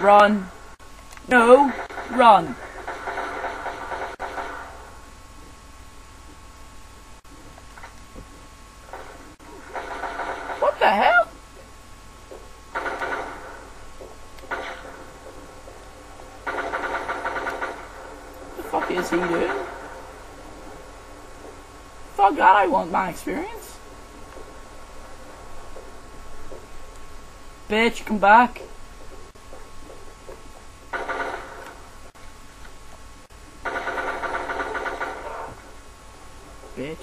Run. No. Run. What the hell? The fuck is he doing? Fuck God, I want my experience. Bitch, come back. Bitch.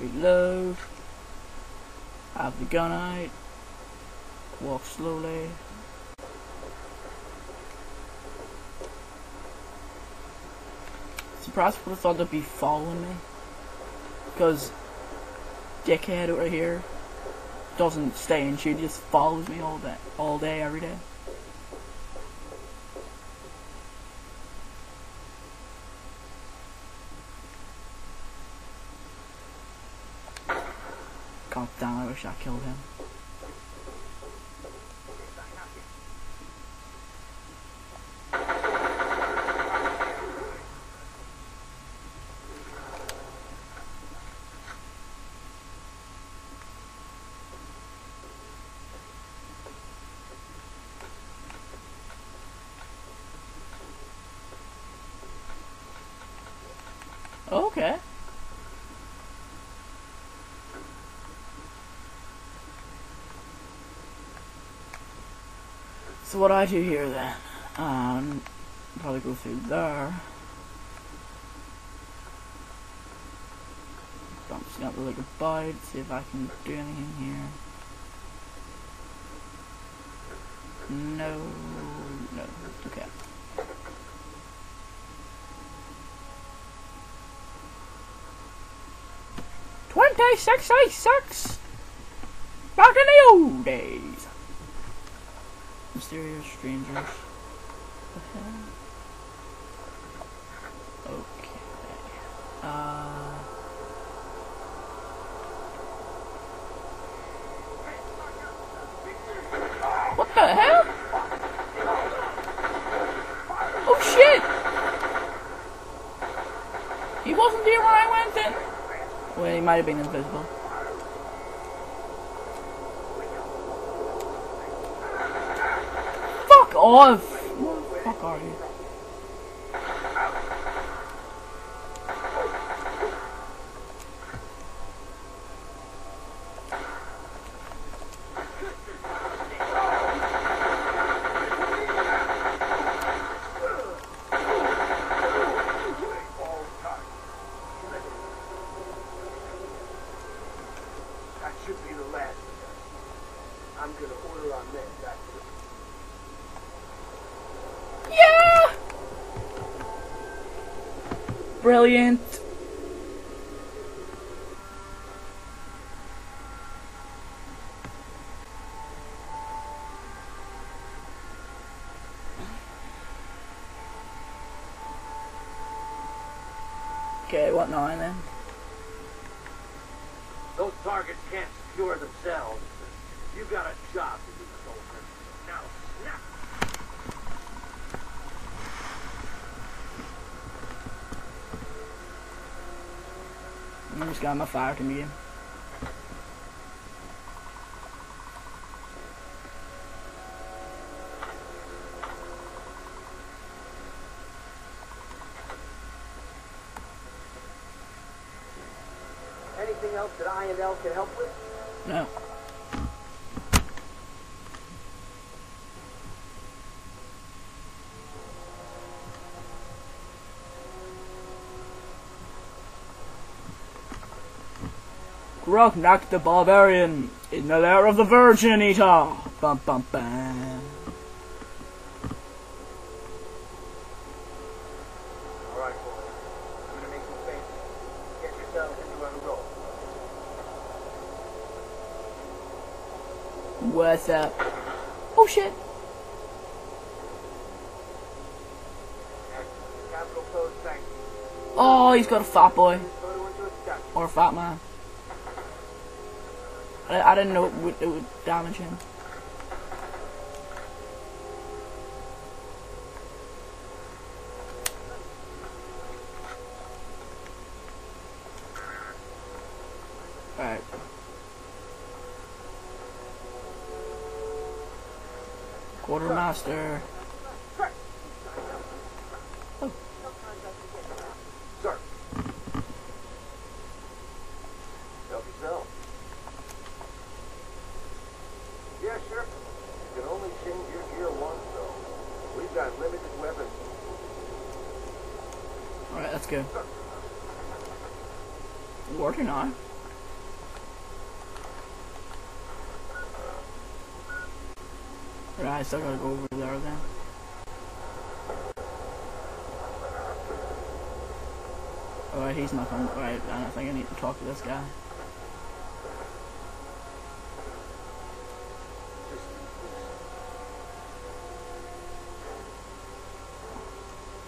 Reload. Have the gun. Walk slowly. Surprised have thought they'd be following me. Because dickhead over here doesn't stay in tune, he just follows me all day all day, every day. God damn, I wish I killed him. Okay. So what I do here then, um, probably go through there. I'm just gonna look about, see if I can do anything here. No, no, okay. Twenty six Back in the old days. Mysterious strangers. Okay. Uh. What the hell? Oh shit! He wasn't here when I went in. Well, he might have been invisible. What the fuck are you? That should be the last. I'm gonna order on that. That's Yeah! Brilliant. Okay, what now then? Those targets can't secure themselves. You've got a job to do, soldier. Now, snap! I just got my fire to me. Anything else that I and L can help with? No. Grognak the Barbarian in the lair of the Virgin Eater. Bum bum bum. All right, boys. I'm gonna make some space. Get yourselves into a roll. What's up? Oh shit. Capital code, thank you. Oh, he's got a fat boy. Photo into a statue. Or a fat man. I, I didn't know it would, it would damage him. Alright. Quartermaster. Alright, let's go. Working on. Right, I still gotta go over there then. Alright, he's not coming. Alright, I don't think I need to talk to this guy.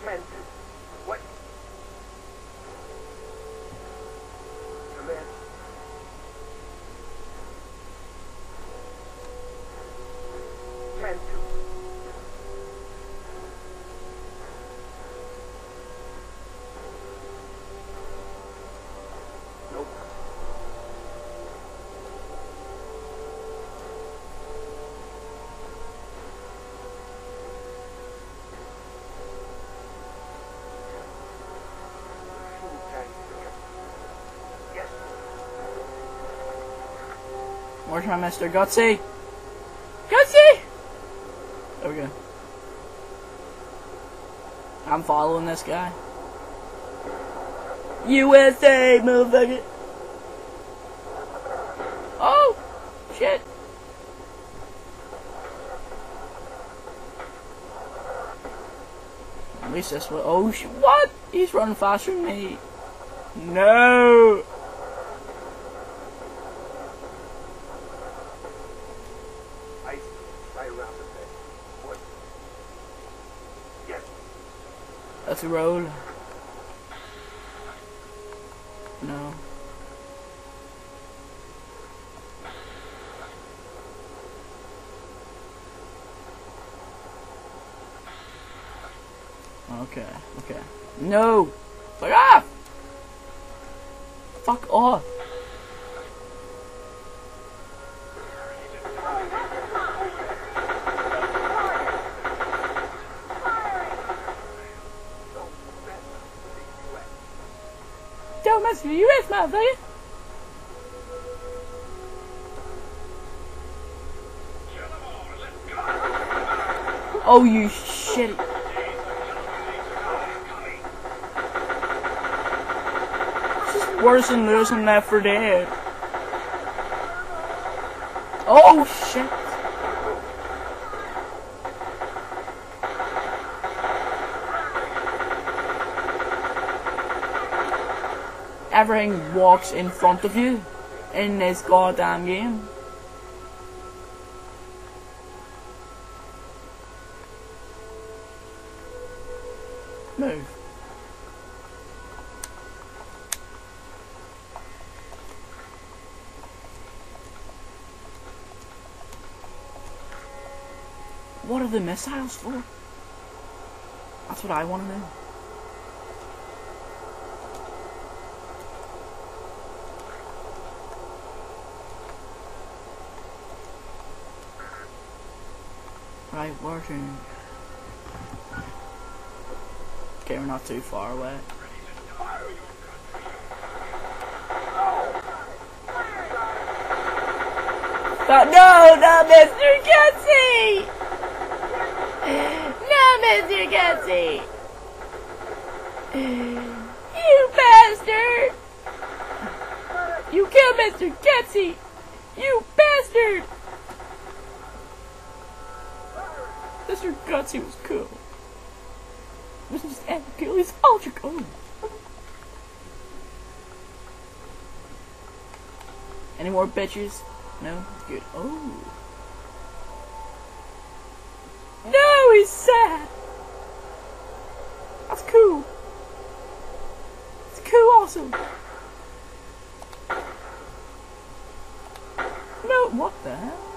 Man, what? Command. Ten. Nope. Yes. Where's my Mr. Gutsy? Gutsy! Go. I'm following this guy. USA, motherfucker! Oh! Shit! At least this way. Oh, sh- what? He's running faster than me. No! Ice right around the bed. What? Yes. Let's roll. No. Okay, okay. No! Fuck off! Fuck off! Oh, you shitty. This is worse than losing Left 4 Dead. Oh, shit. Everything walks in front of you in this goddamn game. Move. What are the missiles for? That's what I want to know. Right, working. Okay, we're not too far away. But no, not Mr. Gutsy! No, Mr. Gutsy! You bastard! You killed Mr. Gutsy! You bastard! Mr. Gutsy was cool. Abigail, he's ultra cool. Any more bitches? No? Good. Oh. No, he's sad. That's cool. It's cool awesome. No, what the hell?